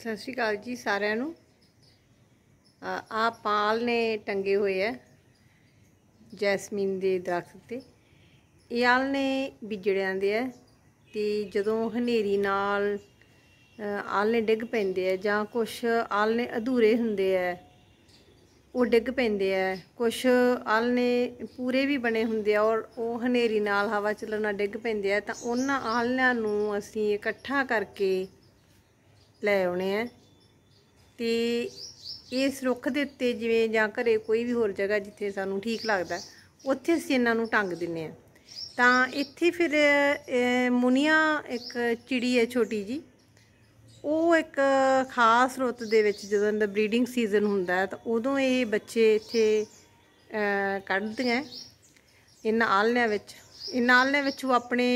ਸਤਿ ਸ਼੍ਰੀ ਅਕਾਲ ਜੀ ਸਾਰਿਆਂ ਨੂੰ। ਆ ਪਾਲ ਨੇ ਟੰਗੇ ਹੋਏ ਆ ਜੈਸਮੀਨ ਦੇ ਦਰਖਤ ਤੇ। ਇਹ ਆਲ ਨੇ ਵਿਜੜਿਆਂ ਦੇ ਆ ਤੇ ਜਦੋਂ ਹਨੇਰੀ ਨਾਲ ਆਲ ਨੇ ਡਿੱਗ ਪੈਂਦੇ ਆ ਜਾਂ ਕੁਝ ਆਲ ਨੇ ਅਧੂਰੇ ਹੁੰਦੇ ਆ, ਉਹ ਡਿੱਗ ਪੈਂਦੇ ਆ। ਕੁਝ ਆਲ ਨੇ ਪੂਰੇ ਵੀ ਬਣੇ ਹੁੰਦੇ ਆ ਔਰ ਉਹ ਹਨੇਰੀ ਨਾਲ ਹਵਾ ਚੱਲਣ ਨਾਲ ਡਿੱਗ ਪੈਂਦੇ ਆ ਤਾਂ ਉਹਨਾਂ ਆਲਿਆਂ ਨੂੰ ਅਸੀਂ ਇਕੱਠਾ ਕਰਕੇ ਲੈ ਆਉਣੇ ਆ। ਤੇ ਇਸ ਰੁੱਖ ਦੇ ਉੱਤੇ ਜਿਵੇਂ ਜਾਂ ਘਰੇ ਕੋਈ ਵੀ ਹੋਰ ਜਗ੍ਹਾ ਜਿੱਥੇ ਸਾਨੂੰ ਠੀਕ ਲੱਗਦਾ, ਉੱਥੇ ਅਸੀਂ ਇਹਨਾਂ ਨੂੰ ਟੰਗ ਦਿੰਨੇ ਆ। ਤਾਂ ਇੱਥੇ ਫਿਰ ਮੁਨੀਆ ਇੱਕ ਚਿੜੀ ਹੈ ਛੋਟੀ ਜੀ ਉਹ ਇੱਕ ਖਾਸ ਰੁੱਤ ਦੇ ਵਿੱਚ ਜਦੋਂ ਦਾ ਬਰੀਡਿੰਗ ਸੀਜ਼ਨ ਹੁੰਦਾ ਤਾਂ ਉਦੋਂ ਇਹ ਬੱਚੇ ਇੱਥੇ ਕੱਢਦੀਆਂ ਇਹਨਾਂ ਆਲਣਿਆਂ ਵਿੱਚ। ਇਹਨਾਂ ਆਲਣਿਆਂ ਵਿੱਚ ਉਹ ਆਪਣੇ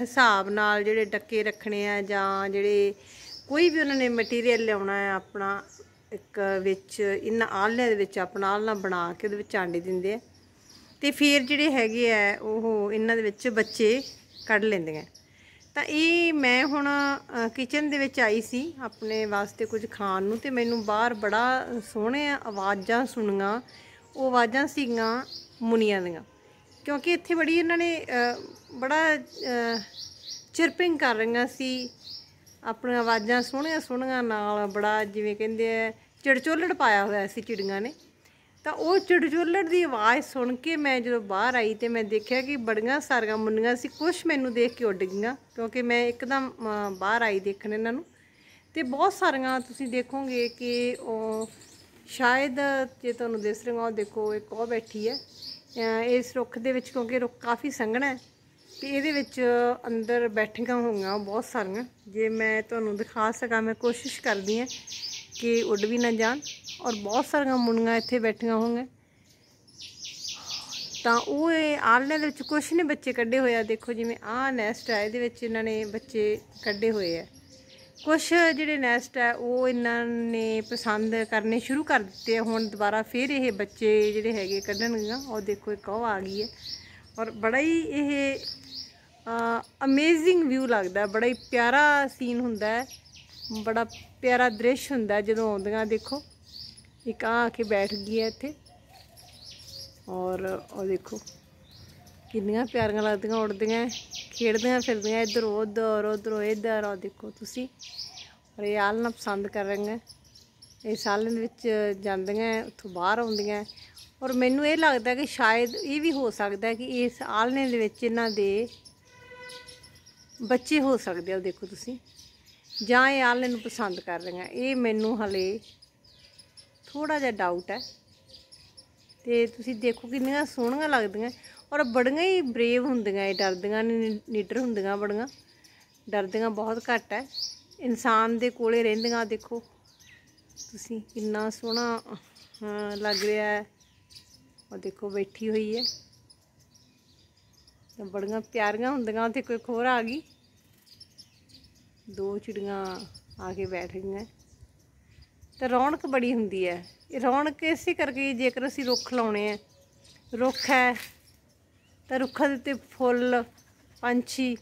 ਹਿਸਾਬ ਨਾਲ ਜਿਹੜੇ ਡੱਕੇ ਰੱਖਣੇ ਆ ਜਾਂ ਜਿਹੜੇ ਕੋਈ ਵੀ ਉਹਨਾਂ ਨੇ ਮਟੀਰੀਅਲ ਲਿਆਉਣਾ ਹੈ ਆਪਣਾ, ਇੱਕ ਵਿੱਚ, ਇਹਨਾਂ ਆਲਿਆਂ ਦੇ ਵਿੱਚ ਆਪਣਾ ਆਲਣਾ ਬਣਾ ਕੇ ਉਹਦੇ ਵਿੱਚ ਆਂਡੇ ਦਿੰਦੇ ਆ। ਤੇ ਫਿਰ ਜਿਹੜੇ ਹੈਗੇ ਆ, ਉਹ ਇਹਨਾਂ ਦੇ ਵਿੱਚ ਬੱਚੇ ਕੱਢ ਲੈਂਦੇ ਆ। ਤਾਂ ਇਹ ਮੈਂ ਹੁਣ ਕਿਚਨ ਦੇ ਵਿੱਚ ਆਈ ਸੀ ਆਪਣੇ ਵਾਸਤੇ ਕੁਝ ਖਾਣ ਨੂੰ ਤੇ ਮੈਨੂੰ ਬਾਹਰ ਬੜਾ ਸੋਹਣੇ ਆਵਾਜ਼ਾਂ ਸੁਣੀਆਂ। ਉਹ ਆਵਾਜ਼ਾਂ ਸੀਗੀਆਂ ਮੁਨੀਆਂ ਦੀਆਂ। ਕਿਉਂਕਿ ਇੱਥੇ ਬੜੀ ਇਹਨਾਂ ਨੇ ਬੜਾ ਚਿਰਪਿੰਗ ਕਰ ਰਹੀਆਂ ਸੀ। ਆਪਣੀਆਂ ਆਵਾਜ਼ਾਂ ਸੋਹਣੀਆਂ ਸੋਹਣੀਆਂ ਨਾਲ ਬੜਾ ਜਿਵੇਂ ਕਹਿੰਦੇ ਆ, ਚਿੜਚੋਲੜ ਪਾਇਆ ਹੋਇਆ ਸੀ ਚਿੜੀਆਂ ਨੇ। ਤਾਂ ਉਹ ਚਿੜਚੋਲੜ ਦੀ ਆਵਾਜ਼ ਸੁਣ ਕੇ ਮੈਂ ਜਦੋਂ ਬਾਹਰ ਆਈ ਤੇ ਮੈਂ ਦੇਖਿਆ ਕਿ ਬੜੀਆਂ ਸਾਰੀਆਂ ਮੁੰਨੀਆਂ ਸੀ ਕੁਝ ਮੈਨੂੰ ਦੇਖ ਕੇ ਉੱਡ ਗਈਆਂ ਕਿਉਂਕਿ ਮੈਂ ਇੱਕਦਮ ਬਾਹਰ ਆਈ ਦੇਖਣ ਇਹਨਾਂ ਨੂੰ। ਤੇ ਬਹੁਤ ਸਾਰੀਆਂ ਤੁਸੀਂ ਦੇਖੋਗੇ ਕਿ ਉਹ ਸ਼ਾਇਦ ਜੇ ਤੁਹਾਨੂੰ ਦਿਸ ਰਿਹਾ ਉਹ ਦੇਖੋ ਇੱਕ ਉਹ ਬੈਠੀ ਹੈ। ਇਸ ਰੁੱਖ ਦੇ ਵਿੱਚ ਕਿਉਂਕਿ ਰੁੱਖ ਕਾਫੀ ਸੰਘਣਾ ਹੈ। ਤੇ ਇਹਦੇ ਵਿੱਚ ਅੰਦਰ ਬੈਠੀਆਂ ਹੋਈਆਂ ਬਹੁਤ ਸਾਰੀਆਂ। ਜੇ ਮੈਂ ਤੁਹਾਨੂੰ ਦਿਖਾ ਸਕਾਂ, ਮੈਂ ਕੋਸ਼ਿਸ਼ ਕਰਦੀ ਹਾਂ ਕਿ ਉੱਡ ਵੀ ਨਾ ਜਾਣ ਔਰ ਬਹੁਤ ਸਾਰੀਆਂ ਮੁੰਡੀਆਂ ਇੱਥੇ ਬੈਠੀਆਂ ਹੋਈਆਂ। ਤਾਂ ਉਹ ਇਹ ਆਲਣੇ ਦੇ ਵਿੱਚ ਕੁਝ ਨੇ ਬੱਚੇ ਕੱਢੇ ਹੋਏ ਆ। ਦੇਖੋ ਜਿਵੇਂ ਆਹ ਨੈਸਟ ਹੈ ਇਹਦੇ ਵਿੱਚ ਇਹਨਾਂ ਨੇ ਬੱਚੇ ਕੱਢੇ ਹੋਏ ਆ। ਕੁਝ ਜਿਹੜੇ ਨੈਸਟ ਹੈ ਉਹ ਇਹਨਾਂ ਨੇ ਪਸੰਦ ਕਰਨੇ ਸ਼ੁਰੂ ਕਰ ਦਿੱਤੇ ਹੁਣ ਦੁਬਾਰਾ ਫਿਰ ਇਹ ਬੱਚੇ ਜਿਹੜੇ ਹੈਗੇ ਕੱਢਣਗੀਆਂ। ਉਹ ਦੇਖੋ ਇੱਕ ਉਹ ਆ ਗਈ ਹੈ ਔਰ ਬੜਾ ਹੀ ਇਹ ਅਮੇਜ਼ਿੰਗ ਵਿਊ ਲੱਗਦਾ ਬੜਾ ਹੀ ਪਿਆਰਾ ਸੀਨ ਹੁੰਦਾ ਹੈ। ਬੜਾ ਪਿਆਰਾ ਦ੍ਰਿਸ਼ ਹੁੰਦਾ ਜਦੋਂ ਆਉਂਦੀਆਂ, ਦੇਖੋ। ਇੱਕ ਆ ਆ ਕੇ ਬੈਠ ਗਈ ਹੈ ਇੱਥੇ। ਔਰ ਉਹ ਦੇਖੋ, ਕਿੰਨੀਆਂ ਪਿਆਰੀਆਂ ਲੱਗਦੀਆਂ, ਉੱਡਦੀਆਂ ਖੇਡਦੀਆਂ ਫਿਰਦੀਆਂ ਇੱਧਰ, ਉੱਧਰ ਉੱਧਰ, ਇੱਧਰ ਉਹ ਦੇਖੋ ਤੁਸੀਂ। ਔਰ ਇਹ ਆਲਣਾ ਪਸੰਦ ਕਰ ਰਹੀਆਂ ਇਹ ਸਾਲਨ ਦੇ ਵਿੱਚ ਜਾਂਦੀਆਂ ਉੱਥੋਂ ਬਾਹਰ ਆਉਂਦੀਆਂ ਔਰ ਮੈਨੂੰ ਇਹ ਲੱਗਦਾ ਕਿ ਸ਼ਾਇਦ ਇਹ ਵੀ ਹੋ ਸਕਦਾ ਕਿ ਇਸ ਆਲਣੇ ਦੇ ਵਿੱਚ ਇਹਨਾਂ ਦੇ ਬੱਚੇ ਹੋ ਸਕਦੇ ਆ ਦੇਖੋ ਤੁਸੀਂ। ਜਾਂ ਇਹ ਆਲਣੇ ਨੂੰ ਪਸੰਦ ਕਰ ਰਹੀਆਂ। ਇਹ ਮੈਨੂੰ ਹਲੇ ਥੋੜਾ ਜਿਹਾ ਡਾਊਟ ਹੈ। ਤੇ ਤੁਸੀਂ ਦੇਖੋ ਕਿੰਨੀਆਂ ਸੋਹਣੀਆਂ ਲੱਗਦੀਆਂ। ਔਰ ਬੜੀਆਂ ਹੀ ਬਰੇਵ ਹੁੰਦੀਆਂ, ਇਹ ਡਰਦੀਆਂ ਨਹੀਂ ਨੀਡਰ ਹੁੰਦੀਆਂ ਬੜੀਆਂ। ਡਰਦੀਆਂ ਬਹੁਤ ਘੱਟ ਹੈ। ਇਨਸਾਨ ਦੇ ਕੋਲੇ ਰਹਿੰਦੀਆਂ, ਦੇਖੋ। ਤੁਸੀਂ ਕਿੰਨਾ ਸੋਹਣਾ ਲੱਗ ਰਿਹਾ ਹੈ। ਉਹ ਦੇਖੋ ਬੈਠੀ ਹੋਈ ਹੈ। ਬੜੀਆਂ ਪਿਆਰੀਆਂ ਹੁੰਦੀਆਂ, ਉੱਥੇ ਕੋਈ ਖੋਰ ਆ ਗਈ। ਦੋ ਚਿੜੀਆਂ ਆ ਕੇ ਬੈਠ ਗਈਆਂ। ਤੇ ਰੌਣਕ ਬੜੀ ਹੁੰਦੀ ਹੈ। ਇਹ ਰੌਣਕ ਇਸੇ ਕਰਕੇ ਜੇਕਰ ਅਸੀਂ ਰੁੱਖ ਲਾਉਣੇ ਆ, ਰੁੱਖ ਹੈ, ਤਾਂ ਰੁੱਖਾਂ ਦੇ ਉੱਤੇ ਫੁੱਲ, ਪੰਛੀ,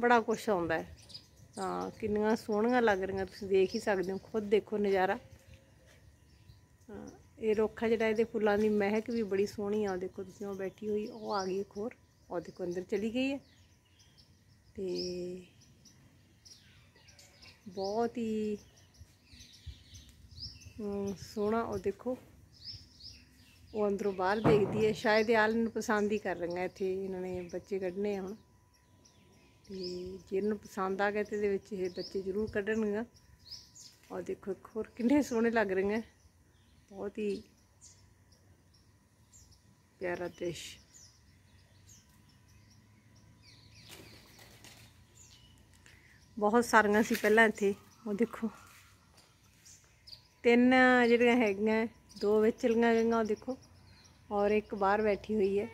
ਬੜਾ ਕੁਝ ਆਉਂਦਾ ਹੈ। ਤਾਂ ਕਿੰਨੀਆਂ ਸੋਹਣੀਆਂ ਲੱਗ ਰਹੀਆਂ, ਤੁਸੀਂ ਦੇਖ ਹੀ ਸਕਦੇ ਹੋ, ਖੁਦ ਦੇਖੋ ਨਜ਼ਾਰਾ। ਇਹ ਰੁੱਖ ਜਿਹੜਾ, ਇਹਦੇ ਫੁੱਲਾਂ ਦੀ ਮਹਿਕ ਵੀ ਬੜੀ ਸੋਹਣੀ ਆ। ਦੇਖੋ ਤੁਸੀਂ, ਉਹ ਬੈਠੀ ਹੋਈ, ਉਹ ਆ ਗਈ ਖੋਰ। ਹੋਰ ਉਹ ਦੇਖੋ ਅੰਦਰ ਚਲੀ ਗਈ ਹੈ। ਤੇ ਬਹੁਤ ਹੀ ਸੋਹਣਾ ਉਹ ਦੇਖੋ। ਉਹ ਅੰਦਰੋਂ ਬਾਹਰ ਦੇਖਦੀ ਹੈ। ਸ਼ਾਇਦ ਇਹ ਆਲਨ ਪਸੰਦ ਹੀ ਕਰ ਰਹੀਆਂ ਇੱਥੇ, ਇਹਨਾਂ ਨੇ ਬੱਚੇ ਕੱਢਨੇ ਆ ਹੁਣ। ਤੇ ਜੇ ਇਹਨੂੰ ਪਸੰਦ ਆ ਗਿਆ ਤੇ ਇਹਦੇ ਵਿੱਚ ਇਹ ਬੱਚੇ ਜ਼ਰੂਰ ਕੱਢਣਗੇ। ਉਹ ਦੇਖੋ ਇੱਕ ਹੋਰ ਕਿੰਨੇ ਸੋਹਣੇ ਲੱਗ ਰਹੇ ਨੇ ਬਹੁਤ ਹੀ ਪਿਆਰਾ ਦ੍ਰਿਸ਼। ਬਹੁਤ ਸਾਰੀਆਂ ਸੀ ਪਹਿਲਾਂ ਇੱਥੇ, ਉਹ ਦੇਖੋ। ਤਿੰਨ ਜਿਹੜੀਆਂ ਹੈਗੀਆਂ, ਦੋ ਵਿੱਚ ਚਲੀਆਂ ਗਈਆਂ, ਉਹ ਦੇਖੋ। ਔਰ ਇੱਕ ਬਾਹਰ ਬੈਠੀ ਹੋਈ ਹੈ।